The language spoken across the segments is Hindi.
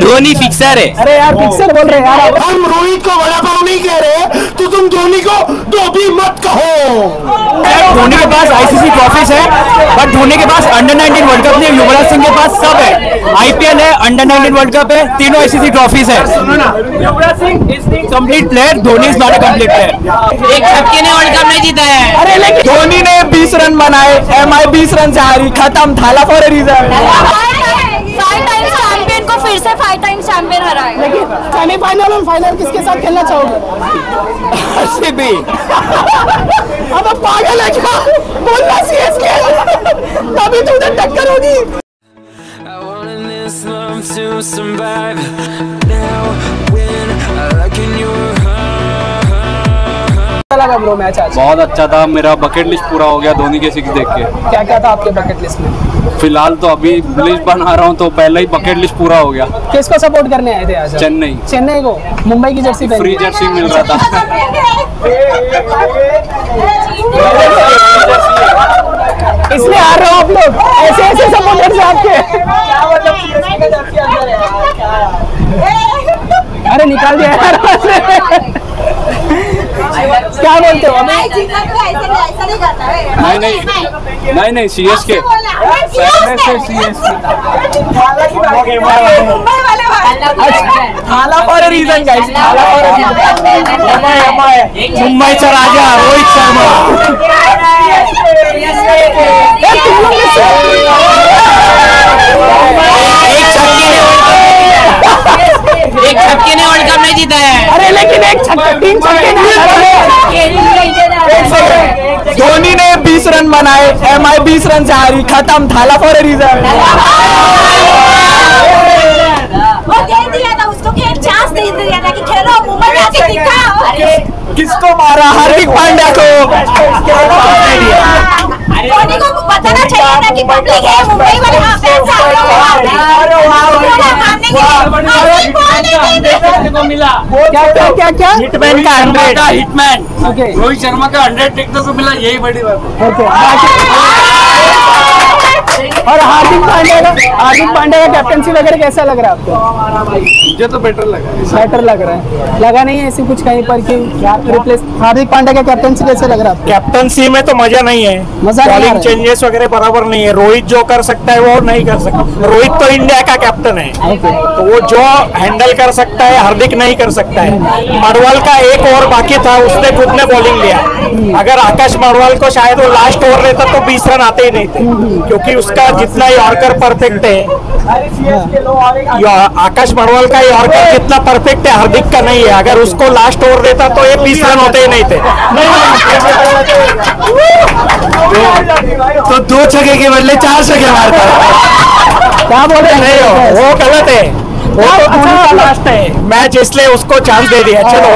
धोनी फिक्सर है। अरे यार फिक्सर बोल रहे हैं यार हम रोहित को बड़ा पाव नहीं कह रहे तो तुम धोनी को धोबी मत कहो। धोनी के पास आईसीसी ट्रॉफीज है बट धोनी के पास अंडर 19 वर्ल्ड कप नहीं युवराज सिंह के पास सब है। आईपीएल है अंडर 19 वर्ल्ड कप है तीनों आईसीसी ट्रॉफीज है। Yuvraj Singh is the complete player Dhoni is not a complete player एक छक्के ने वर्ल्ड कप नहीं जीता है। अरे लेकिन धोनी ने 20 रन बनाए एमआई 20 रन से हारी खत्म Thala for a reason five times champion को फिर से फाइव टाइम चैंपियन हराए लेकिन सेमीफाइनल और फाइनल किसके साथ खेलना चाहोगे? आरसीबी। अब पागल है क्या? लगा ब्रो मैच आज? बहुत अच्छा था। मेरा बकेट लिस्ट पूरा हो गया धोनी के सिक्स देख के। क्या क्या था आपके बकेट लिस्ट में? फ़िलहाल तो अभी लिस्ट बना रहा हूँ तो पहले ही बकेट लिस्ट पूरा हो गया। किसको सपोर्ट करने आए थे आज? चेन्नई। चेन्नई को? मुंबई की जर्सी फ्री जर्सी मिल रहा था। इसलिए आ रहे हो आप लोग? ऐसे ऐसे सपोर्टर्स आपके। अरे निकाल दिया यार। क्या बोलते हो? अभी नहीं नहीं नहीं नहीं C S K Thala for reason guys Thala for मुंबईचा राजा रोहित शर्मा। एक छक्के ने वर्ल्ड कप नहीं जीता है। अरे लेकिन एक छक्का तीन छक्के धोनी ने 20 रन बनाए एमआई 20 रन से हारी खत्म थाला फॉर ए रीजन वो दे दिया था उसको कि। एक चांस दे दिया था कि खेलो मुंबई आके दिखाओ किसको मारा हार्दिक पांड्या को। धोनी को बताना चाहिए था कि पब्लिक है मुंबई वाले फैंस आ रहे हो के लिए। क्या क्या क्या क्या हिटमैन का hundred hitman okay Rohit Sharma का हंड्रेड टेक्टर को मिला यही बड़ी बात है। ओके और हार्दिक पांड्या का हार्दिक पांड्या का कैप्टनसी वगैरह कैसा लग रहा है आपको? मुझे तो बेटर लगा बेटर लग रहा है। लगा नहीं है ऐसी कुछ कहीं पर कि रिप्लेस हार्दिक पांड्या का कैप्टनसी कैसे लग रहा है आपको? कैप्टनसी में तो मज़ा नहीं है। मज़ा नहीं बॉलिंग चेंजेस वगैरह बराबर नहीं है। रोहित जो कर सकता है वो नहीं कर सकता। रोहित तो इंडिया का कैप्टन है। तो वो जो हैंडल कर सकता है हार्दिक नहीं कर सकता है। मडवाल का एक ओवर बाकी था उसने खुद ने बॉलिंग लिया। अगर आकाश मडवाल को शायद वो लास्ट ओवर लेता तो बीस रन आते ही नहीं थे। क्योंकि उसका जितना यॉर्कर परफेक्ट है। यो- आकाश मडवाल का यॉर्कर जितना परफेक्ट है हार्दिक का नहीं है। अगर उसको लास्ट ओवर देता तो ये बीस रन होते ही नहीं थे। तो दो छक्के के बदले चार छक्के मारता क्या बोल नहीं हो वो गलत है। वो तो धोनी का लास्ट है। मैच इसलिए उसको चांस दे दिया। चलो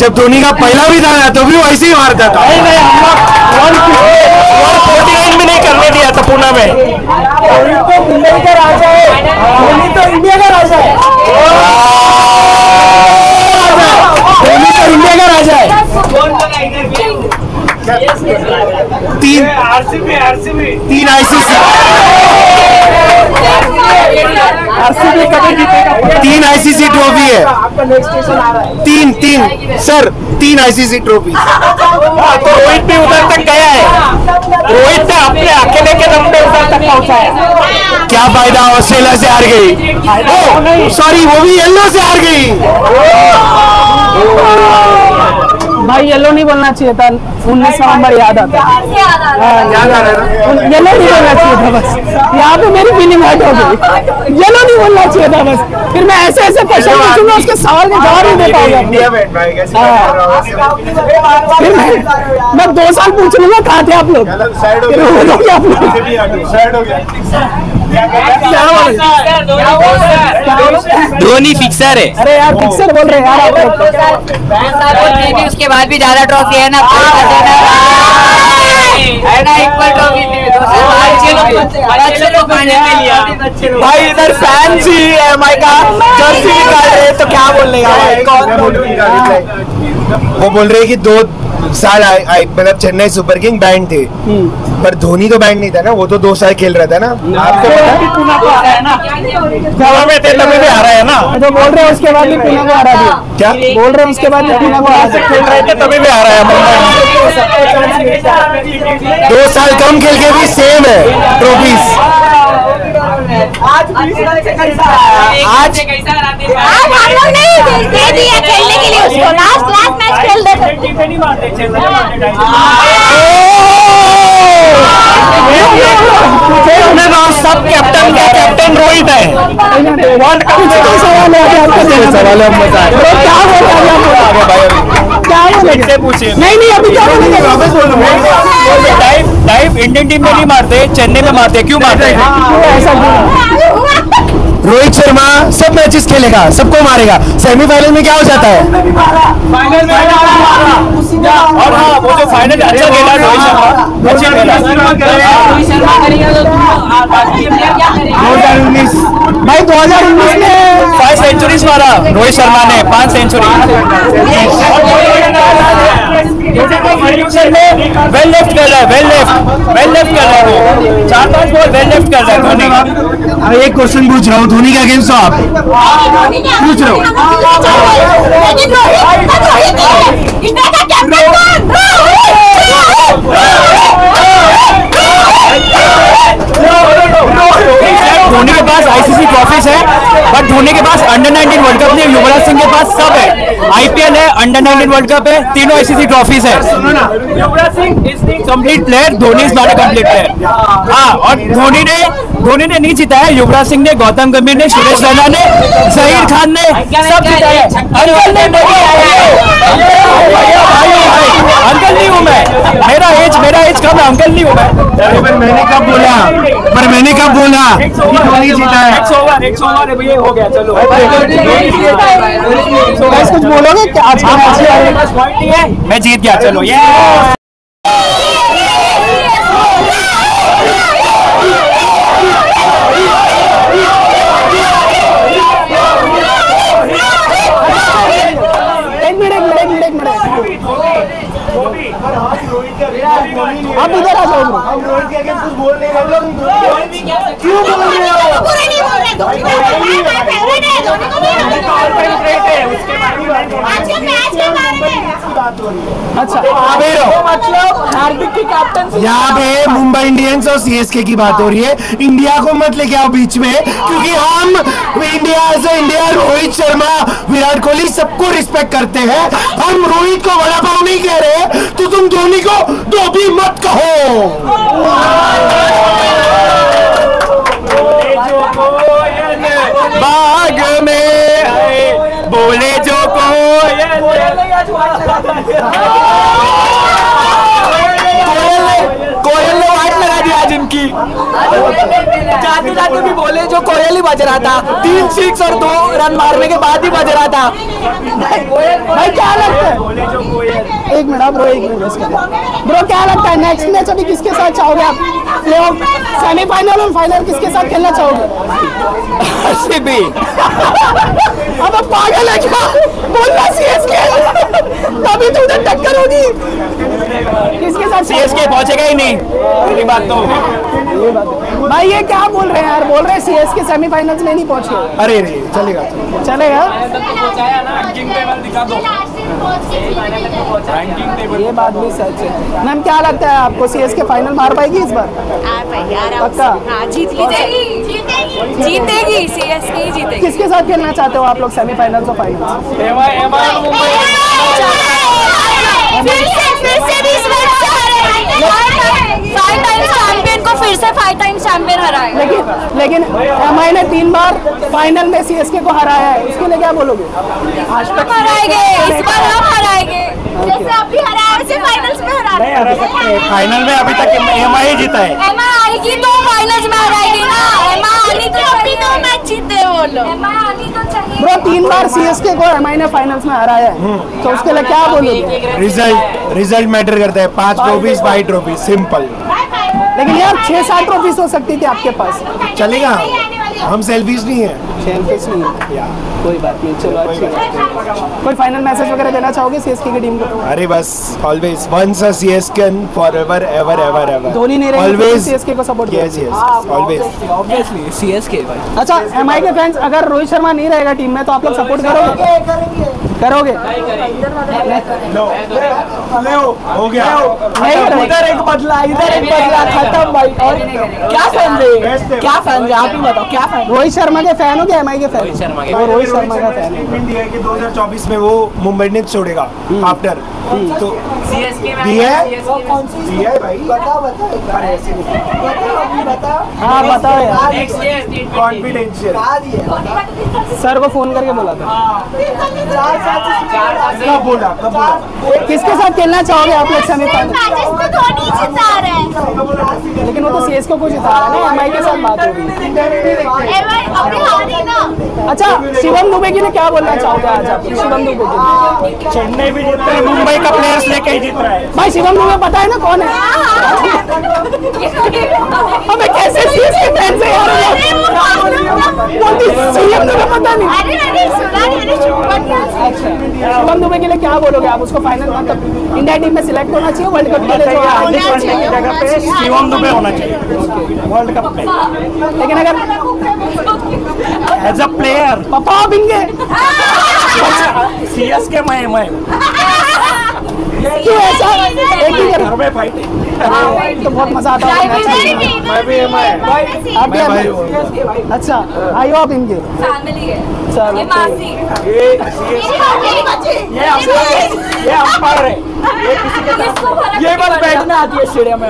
जब धोनी का पहला भी था ना तो भी वैसे ही मारता था। नहीं नहीं हम लोग वन फोर्टी भी नहीं करने दिया था पुणे में। तो मुंबई का राजा है। धोनी तो इंडिया का राजा है। धोनी तो इंडिया का राजा है। तीन तीन आईसीसी आरसीबी। कभी जीतेगा तीन आईसीसी ट्रॉफी है है तीन तीन सर तीन आईसीसी ट्रॉफी हाँ, तो रोहित भी उधर तक गया है रोहित ने अपने अकेले के दम पे उधर तक पहुँचा है क्या फ़ायदा ऑस्ट्रेलिया से हार गई सॉरी वो भी येलो से हार गई भाई येलो नहीं बोलना चाहिए था। उन्नीस नवंबर याद आता येलो नहीं बोलना चाहिए था बस। यहाँ पे मेरी फीलिंग हर्ट हो गई। येलो नहीं बोलना चाहिए था बस। फिर मैं ऐसे ऐसे क्वेश्चन पूछूँगा उसके सवाल के जवाब नहीं दे पाऊँगा। हाँ। फिर मैं मैं दो साल पूछ लूँगा कहाँ थे आप लोग? बोल रहे? धोनी फिक्सर है। अरे यार फिक्सर बोल रहे हैं यार आप उसके बाद भी ज़्यादा ट्रॉफी है ना है। ना इक्वल ट्रॉफी अच्छे लोग अच्छे लोग खाने भाई इधर फैंस ही एम आई का जर्सी निकाल रहे हैं, तो क्या बोलने का भाई कौन वो बोल रहे हैं कि दो साल आई- आई- मतलब चेन्नई सुपर किंग बैंड थे। पर धोनी तो बैंड नहीं था ना वो तो दो साल खेल रहा था ना। आपको पता है? भी आ रहा है ना। तो बोल रहे हैं उसके बाद भी पुणे को हरा दिया क्या? बोल रहे हैं उसके बाद भी पुणे को हरा। खेल रहे थे तभी भी आ रहा है मुंबई दो साल कम खेल के भी सेम है ट्रॉफीज आज आज- कैसा हराते आज हम लोग नहीं दे दे दिए खेलने के लिए उसको। लास्ट लास्ट मैच खेल देते सब कैप्टन का कैप्टन रोहित है। वर्ल्ड कप तो सवाल है। आपका सवाल है। मज़ा आया। ब्रो, क्या बोल रहे हैं आप क्या पूछिए नहीं नहीं अभी क्या डाइव इंडियन टीम में नहीं मारते चेन्नई में मारते क्यों मारते? हैं ऐसा रोहित शर्मा सब मैचेस खेलेगा सबको मारेगा। सेमीफाइनल में क्या हो जाता है? और हाँ वो जो फाइनल अच्छा खेला रोहित शर्मा। अच्छा खेला रोहित शर्मा करेगा तो तुम बाकी इंडिया क्या करेगा? भाई 2019 में फाइव सेंचुरीज मारा रोहित शर्मा ने पाँच सेंचुरी वेल लेफ़्ट कर रहा है वेल लेफ़्ट वेल लेफ़्ट कर रहा है चार पाँच बॉल वेल लेफ़्ट कर रहा है धोनी। अब एक क्वेश्चन पूछ रहा हूँ धोनी का आप पूछ रहे हो लेकिन रोहित का रोहित है इंडिया का कैप्टन धोनी के पास आईसीसी ट्रॉफीज है बट धोनी के पास अंडर 19 वर्ल्ड कप नहीं युवराज सिंह के पास सब है। आईपीएल है अंडर 19 वर्ल्ड कप है तीनों आईसीसी ट्रॉफीज है। Yuvraj Singh is complete player Dhoni इस बारे कंप्लीट प्लेयर हाँ और धोनी ने धोनी ने नहीं जीता है युवराज सिंह ने गौतम गंभीर ने सुरेश रैना ने जहीर खान ने सब जीता है अंकल ने अंकल नहीं हूँ मैं। मेरा एज मेरा एज कम है? अंकल नहीं हूँ मैं। पर मैंने कब बोला? पर मैंने कब बोला? धोनी जीता है हो गया चलो। कुछ बोलोगे? है मैं जीत गया चलो ये एक मिनट एक मिनट एक मिनट एक मिनट आप इधर आ जाओ। ब्रो क्यों बोल रहे हो? पूरे नहीं बोल रहे। धोनी को हमारा फेवरेट है अच्छा। मतलब हार्दिक की यहाँ पे मुंबई इंडियंस और सीएसके की बात हो रही है इंडिया को मत लेके आओ बीच में, क्योंकि हम India as a India Rohit Sharma, Virat Kohli सबको रिस्पेक्ट करते हैं हम रोहित को बड़ा पाव नहीं कह रहे तो तुम धोनी को धोबी मत कहो बाग में बोले जो कोयल कोयल ने वाइट लगा दिया आज इनकी जाते जाते भी बोले जो कोयल ही बज रहा था। तीन सिक्स और दो रन मारने के बाद ही बज रहा था। भाई, क्या लगता है? एक मिनट ब्रो एक मिनट ब्रो क्या लगता है? नेक्स्ट मैच अभी किसके साथ चाहोगे आप? प्ले ऑफ़ सेमीफाइनल और फाइनल किसके साथ खेलना चाहोगे? भी अब पागल है क्या? बोलना सीएसके तभी तो उधर टक्कर होगी। किसके साथ सीएसके पहुंचेगा ही नहीं। पहली बात तो भाई ये क्या बोल रहे हैं यार? बोल रहे हैं सीएसके सेमीफाइनल्स में नहीं पहुँचे। अरे रे चलेगा। चलेगा? दिखा दो। ये बात भी सच है। मैम क्या लगता है आपको सी एस के फाइनल मार पाएगी इस बार? पक्का? हाँ जीत जीतेगी जीतेगी सी एस के जीतेगी। किसके साथ खेलना चाहते हो आप लोग सेमीफाइनल और फाइनल्स फिर से फिर से भी इस बार से हराएँगे फाइव टाइम्स चैंपियन को फिर से फाइव टाइम्स चैंपियन हराएँगे लेकिन लेकिन एमआई ने तीन बार फाइनल में सीएसके को हराया है। उसके लिए क्या बोलोगे? हम हराएँगे इस बार हम हराएँगे। जैसे अभी हराया वैसे फाइनल्स में हरा फाइनल में अभी तक एम आई जीता है। एमा आएगी तो फाइनल्स में हराएगी ना। एमा आनी तो अभी तो मैच जीते वो लोग। आनी तो चाहिए। ब्रो तीन बार सीएसके को एमआई ने फाइनल्स में हराया है। तो उसके लिए क्या बोलोगे? रिज़ल्ट रिज़ल्ट मैटर करता है। पाँच ट्रॉफीज बाई ट्रॉफी सिंपल लेकिन यार छह सात ट्रॉफीज हो सकती थी आपके पास। चलेगा। हम सेल्फिश नहीं है। सेल्फिश नहीं है? कोई बात नहीं चलो अच्छी बात है। कोई फाइनल मैसेज वगैरह देना चाहोगे सीएसके की टीम को? अरे बस always once a CSK for ever ever ever ever Dhoni नहीं रहेंगे ऑलवेज सीएसके को support yes yes always obviously CSK भाई। अच्छा एमआई के फैंस अगर रोहित शर्मा नहीं रहेगा टीम में तो आप लोग सपोर्ट करोगे। करोगे? हो गया। नहीं इधर एक बदला इधर एक बदला खत्म भाई। और क्या फ़ैन रहे क्या फ़ैन रहे आप ही बताओ क्या फ़ैन रोहित शर्मा के फ़ैन हो क्या एमआई के फ़ैन रोहित शर्मा के और रोहित शर्मा का फ़ैन है। दिया है। कि 2024 में वो मुंबई इंडियंस छोड़ेगा आफ्टर तो सीएसके में दिया है दिया है भाई। हाँ बताओ यार। नेक्स्ट ईयर टी कॉन्फिडेंशियल सर को फ़ोन करके बोला था। कब बोला? कब बोला? किसके साथ खेलना चाहोगे आप लोग सेमीफाइनल मैचेस तो धोनी जिता रहे हैं। लेकिन वो तो सीएसके को कुछ जिता रहा है ना एमआई के साथ बात होगी। एमआई अभी हारी ना। अच्छा शिवम दुबे के लिए क्या बोलना चाहोगे आज आप? शिवम दुबे के लिए। चेन्नई भी जीत रही है मुंबई का प्लेयर्स लेके ही जीत रहा है। भाई शिवम दुबे पता है ना कौन है? हमें कैसे सीएसके फ़ैन से यार बोलती शिवम दुबे पता नहीं। अरे मैंने सुना नहीं मैंने शुरुआत किया था। शिवम दुबे के लिए क्या बोलोगे आप? उसको फाइनल मतलब इंडिया टीम में सिलेक्ट होना चाहिए वर्ल्ड कप के लिए की जगह पे? शिवम दुबे होना चाहिए। वर्ल्ड कप में लेकिन अगर एज अ प्लेयर पापा बिंगे सी एस के मैं मैं। क्यों ऐसा? एक ही घर में फाइटिंग तो बहुत मज़ा आता है, मैं भी आई भाई आप- अच्छा आइयो आप इनके फैमिली है। ये ये ये ये ये बस बैठने आती है स्टेडियम में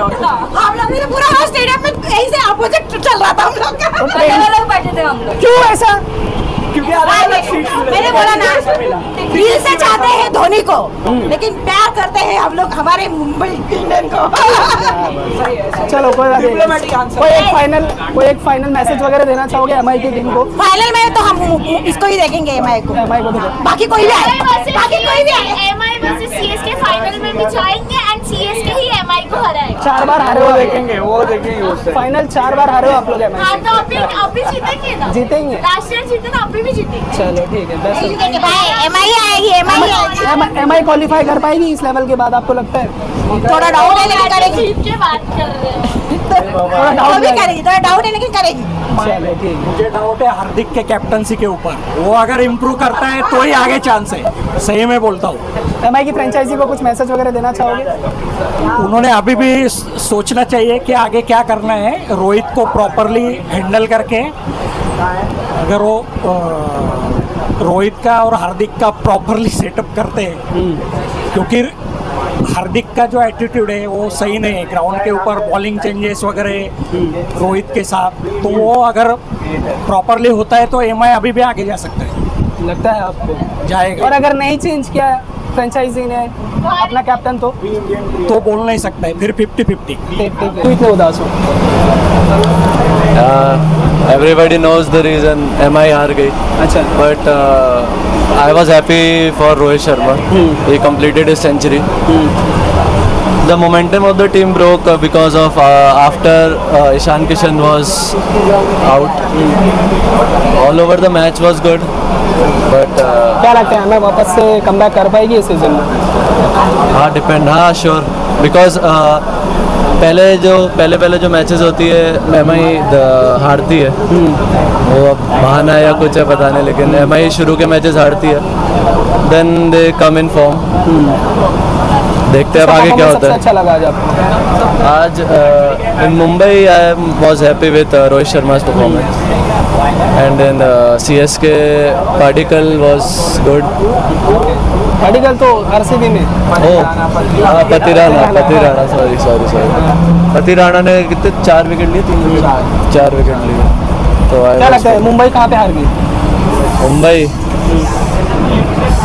पूरा स्टेडियम में चल रहा थे हम लोग क्यों ऐसा मैंने बोला ना दिल से चाहते हैं धोनी को लेकिन प्यार करते हैं हम लोग हमारे मुंबई इंडियन को। चलो कोई बात कोई एक फाइनल कोई एक फाइनल मैसेज वगैरह देना चाहोगे एमआई की टीम को? फाइनल में तो हम इसको ही देखेंगे एमआई को। एमआई को तो बाकी कोई भी आए। बाकी कोई भी आए। एमआई वर्सेस सीएसके फाइनल में भी जाएँगे सीएसके ही एमआई को हराएगा। चार बार हारे हो देखेंगे वो देखेंगे उससे। फाइनल चार बार हारे हो आप लोग हाँ हाँ तो अभी अभी जीतेंगे ना? जीतेंगे। लास्ट ईयर जीते ना अभी भी जीतेंगे। चलो ठीक है बेस्ट जीतेंगे भाई एमआई आएगी एमआई आएगी। एमआई क्वालिफाई कर पाएगी इस लेवल के बाद आपको लगता है? थोड़ा डाउट है लेकिन करेगी। जीत के बात कर रहे हैं। थोड़ा डाउट भी करेगी थोड़ा डाउट है लेकिन करेगी। मुझे डाउट है हार्दिक के कैप्टनसी के ऊपर। वो अगर इम्प्रूव करता है तो ही आगे चांस है। सही में बोलता हूँ। एमआई की फ्रेंचाइजी को कुछ मैसेज वगैरह देना चाहोगे? उन्होंने अभी भी सोचना चाहिए कि आगे क्या करना है। रोहित को प्रॉपरली हैंडल करके अगर वो रोहित का और हार्दिक का प्रॉपरली सेटअप करते हैं। क्योंकि हार्दिक का जो एटीट्यूड है वो सही नहीं है। ग्राउंड के ऊपर बॉलिंग चेंजेस वगैरह रोहित के साथ। तो वो अगर प्रॉपरली होता है तो एमआई अभी भी आगे जा सकता है। लगता है आपको? जाएगा। और अगर नहीं चेंज किया फ्रेंचाइजी ने अपना कैप्टन तो तो बोल नहीं सकता है फिर फिफ्टी फिफ्टी तू इतने उदास हो। Everybody knows the reason MI हार गई। But I was happy for Rohit Sharma he completed century the momentum of the team broke because of after Ishan Kishan was out all over the match was good but uh, क्या लगता है हमें वापस से कम कर पाएगी इस सीज़न में? हाँ डिपेंड हाँ श्योर बिकॉज़ पहले जो पहले पहले जो मैचेस होती है एम आई हारती है। वो अब बहाना है या कुछ है पता नहीं लेकिन एम आई शुरू के मैचेस हारती है। Then they come in form देखते हैं अब आगे क्या होता है। अच्छा लगा आज आपको? आज in Mumbai I was happy with Rohit Sharma performance in C S K particle was good medical तो आरसीबी में। ओ हाँ Pathirana Pathirana sorry sorry sorry Pathirana ने कितने चार विकेट लिए? तीन विकेट चार विकेट लिए। तो क्या was- लगता है मुंबई कहाँ पे हार गई? मुंबई?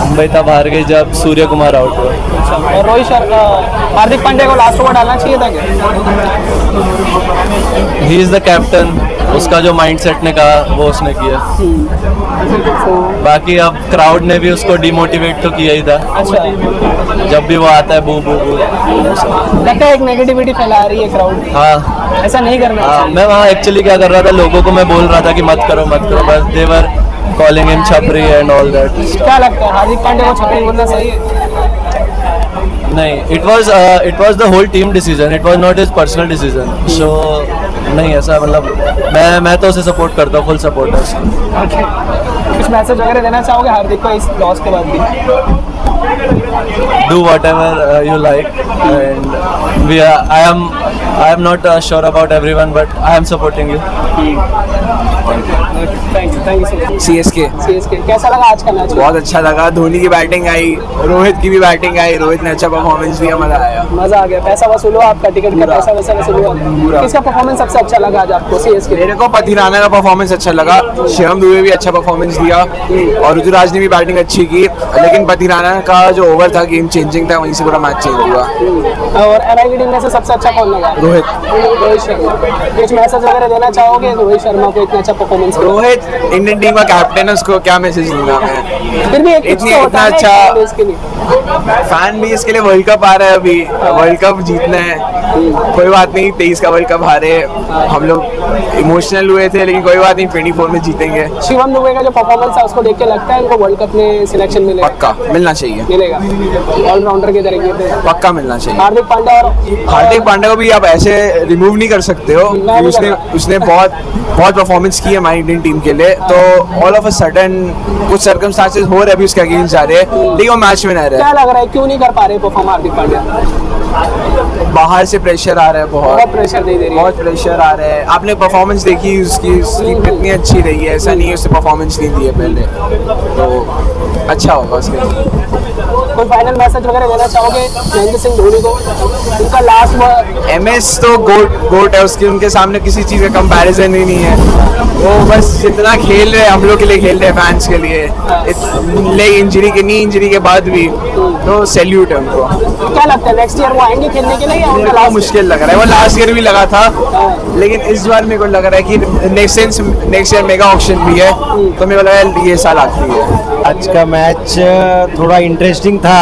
मुंबई तब हार गई जब सूर्य कुमार आउट हुआ। और रोहित शर्मा हार्दिक पांड्या को लास्ट ओवर डालना चाहिए था क्या? ही इज़ द कैप्टन उसका जो माइंड सेट ने कहा वो उसने किया। बाकी अब क्राउड ने भी उसको डिमोटिवेट तो किया ही था। अच्छा। जब भी वो आता है बू बू बू। लगता है एक नेगेटिविटी फैला रही है क्राउड हाँ। ऐसा नहीं करना हाँ, मैं वहाँ एक्चुअली क्या कर रहा था लोगों को मैं बोल रहा था कि मत करो मत करो बस they were calling him chhapri and all that क्या लगता है हार्दिक पांडे को छपरी बोलना सही है? नहीं it was it was the whole team decision it was not is personal decision so नहीं ऐसा मतलब मैं मैं तो उसे सपोर्ट करता हूँ फुल सपोर्ट है उसका। कुछ मैसेज वगैरह देना चाहोगे हार्दिक को इस लॉस के बाद भी? Do whatever uh, you like and we are, I am I am not uh, sure about everyone but I am supporting you. You thank you so much C S K CSK कैसा लगा आज का मैच? बहुत अच्छा लगा। धोनी की बैटिंग आई रोहित की भी बैटिंग आई। रोहित ने अच्छा परफॉर्मेंस दिया मज़ा आया। मज़ा आ गया। पैसा वसूलो आपका टिकट का पैसा वैसा वसूलो पूरा। किसका परफॉर्मेंस सबसे अच्छा लगा आज आपको सीएसके मेरे को पतिराना का परफॉर्मेंस अच्छा लगा। शिवम दुबे भी अच्छा परफॉर्मेंस दिया। और ऋतुराज ने भी बैटिंग अच्छी की। लेकिन पतिराना का जो ओवर था गेम चेंजिंग था वहीं से पूरा मैच चेंज हुआ। और एमआई की टीम में से सबसे अच्छा कौन लगा? रोहित। रोहित शर्मा। कुछ मैसेज वगैरह देना चाहोगे? रोहित शर्मा को इतना अच्छा परफॉर्मेंस रोहित इंडियन टीम का कैप्टन है उसको क्या मैसेज दूँगा मैं? फिर भी एक इतनी- इतना इतना अच्छा- के लिए। फ़ैन भी इसके लिए वर्ल्ड कप आ रहा है अभी। वर्ल्ड कप जीतना है। कोई बात नहीं तेईस का वर्ल्ड कप हारे। हम लोग इमोशनल हुए थे लेकिन कोई बात नहीं ट्वेंटी फोर में जीतेंगे। शिवम दुबे का जो परफॉर्मेंस है उसको देख के लगता है इनको वर्ल्ड कप में सिलेक्शन मिलेगा? पक्का मिलना चाहिए। मिलेगा। ऑलराउंडर के तरीके पे पक्का मिलना चाहिए। हार्दिक पांड्या और हार्दिक पांड्या को भी आप ऐसे रिमूव नहीं कर सकते हो उसने उसने बहुत बहुत परफॉर्मेंस की है हमारी इंडियन टीम के लिए। तो ऑल ऑफ़ अ सडन कुछ सर्कमस्टांसेस हो रहे अभी उसके अगेंस्ट जा रहे हैं लेकिन वो मैच में नहीं रहे क्या लग रहा है क्यों नहीं कर पा रहे परफॉर्म हार्दिक पांड्या? बाहर से प्रेशर आ रहा है बहुत। बहुत प्रेशर दे दे रही है। बहुत प्रेशर आ रहा है। आपने परफॉर्मेंस देखी उसकी उसकी कितनी अच्छी रही है? ऐसा नहीं है उसने परफॉर्मेंस नहीं दी है पहले। तो अच्छा होगा उसके कोई फाइनल मैसेज वगैरह देना चाहोगे महेंद्र सिंह धोनी को? उनका लास्ट एम एस तो गोट गोट है उसके उनके सामने किसी चीज़ का कंपैरिजन ही नहीं है। वो बस जितना खेल रहे हम लोग के लिए खेल रहे हैं फैंस के लिए। लेग इंजरी के नी इंजरी के बाद भी तो सैल्यूट है उनको। क्या लगता है नेक्स्ट ईयर वो आएँगे खेलने के लिए या उनका लास्ट मुश्किल लग रहा है। वो लास्ट ईयर भी लगा था लेकिन इस बार मेरे को लग रहा है कि next next year mega option भी है। तो मेरे को लगा है ये साल आखिरी है। आज का मैच थोड़ा इंटरेस्टिंग था।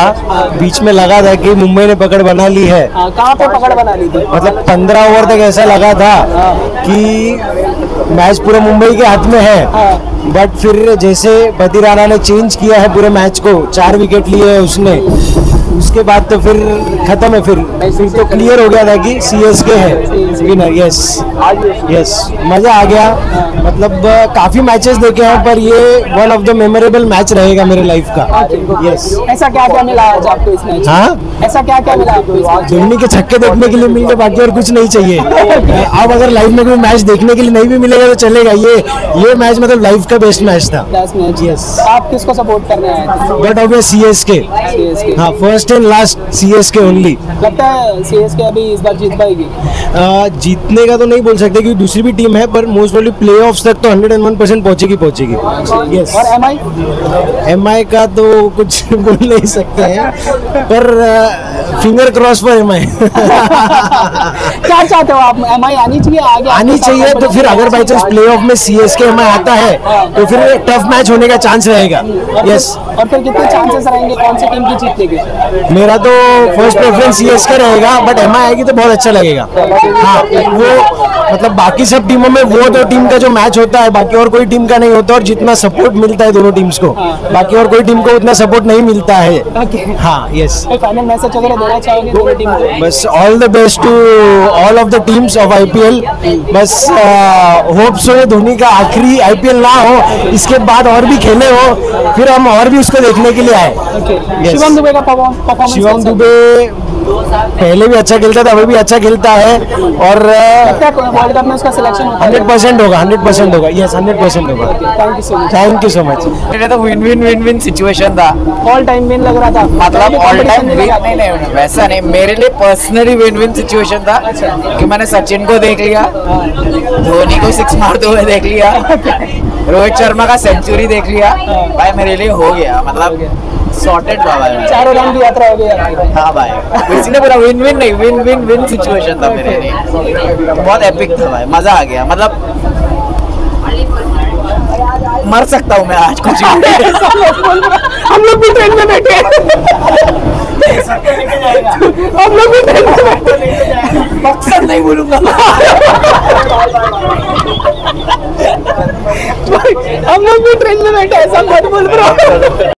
बीच में लगा था कि मुंबई ने पकड़ बना ली है। हाँ, कहाँ पे पकड़ बना ली थी? मतलब पंद्रह ओवर तक ऐसा लगा था कि मैच पूरे मुंबई के हाथ में है। बट फिर जैसे बदी राणा ने चेंज किया है पूरे मैच को चार विकेट लिए है उसने। उसके बाद तो फिर खत्म है फिर। फिर तो क्लियर हो गया था कि सी एस के है। विनर यस यस मज़ा आ गया। मतलब काफ़ी मैचेस देखे हैं पर ये one of the memorable match रहेगा मेरे लाइफ का। यस ऐसा क्या क्या मिला आज आपको इस मैच हाँ? ऐसा क्या क्या मिला आपको धोनी के छक्के देखने के लिए मिल गए बाकी और कुछ नहीं चाहिए। अब अगर लाइफ में कोई मैच देखने के लिए नहीं भी मिलेगा तो चलेगा ये। ये मैच मतलब लाइफ का बेस्ट मैच था। Yes. आप किसको सपोर्ट करने आए थे? But obvious C S K हाँ first and last C S K only लगता है सीएसके अभी इस बार जीत पाएगी? जीतने का तो नहीं बोल सकते क्योंकि दूसरी भी टीम है पर मोस्ट प्रोबेबली प्ले ऑफ्स तक तो हंड्रेड एंड वन परसेंट पहुंचेगी पहुंचेगी। यस और एम आई का तो कुछ बोल नहीं सकते हैं पर finger cross for M I क्या चाहते हो आप? एमआई आनी चाहिए आगे आनी चाहिए तो फिर अगर बाई चांस प्ले ऑफ़ में सी एस के एम आई आता है तो फिर टफ मैच होने का चांस रहेगा। यस और फिर कितने चांसेस रहेंगे? कौन सी टीम की जीतने के? मेरा तो फ़र्स्ट प्रेफरेंस सी एस के रहेगा बट एम आई आएगी तो बहुत अच्छा लगेगा। हाँ वो मतलब बाकी सब टीमों में वो तो टीम का जो मैच होता है बाकी और कोई टीम का नहीं होता और जितना सपोर्ट मिलता है दोनों टीम्स को। बाकी और कोई टीम को उतना सपोर्ट नहीं मिलता है। हाँ यस को? बस all the best to all of the teams of IPL बस होप सो धोनी का आखिरी आईपीएल ना हो इसके बाद और भी खेले हो फिर हम और भी उसको देखने के लिए आए. शिवम दुबे का परफॉर्मेंस शिवम दुबे पहले भी अच्छा खेलता था अभी भी अच्छा खेलता है। और वर्ल्ड कप में उसका सिलेक्शन हंड्रेड परसेंट होगा हंड्रेड परसेंट होगा। यस हंड्रेड परसेंट होगा। Thank you so much thank you so much मेरे तो win win win win situation था। ऑल टाइम विन लग रहा था। मतलब ऑल टाइम विन नहीं नहीं वैसा नहीं। मेरे लिए पर्सनली विन विन सिचुएशन था कि मैंने सचिन को देख लिया धोनी को सिक्स मारते हुए देख लिया रोहित शर्मा का सेंचुरी देख लिया। भाई मेरे लिए हो गया मतलब सॉर्टेड था भाई चारों राउंड की यात्रा हो गई हाँ भाई। इसलिए पूरा विन विन नहीं विन विन विन सिचुएशन था मेरे लिए। बहुत एपिक था भाई। मज़ा आ गया। मतलब मर सकता हूँ मैं आज कुछ. हम लोग भी ट्रेन में बैठे हैं। हम लोग भी ट्रेन में बैठे हैं। मकसद नहीं बोलूँगा। हम लोग भी ट्रेन में बैठे हैं, ऐसा मत बोल ब्रो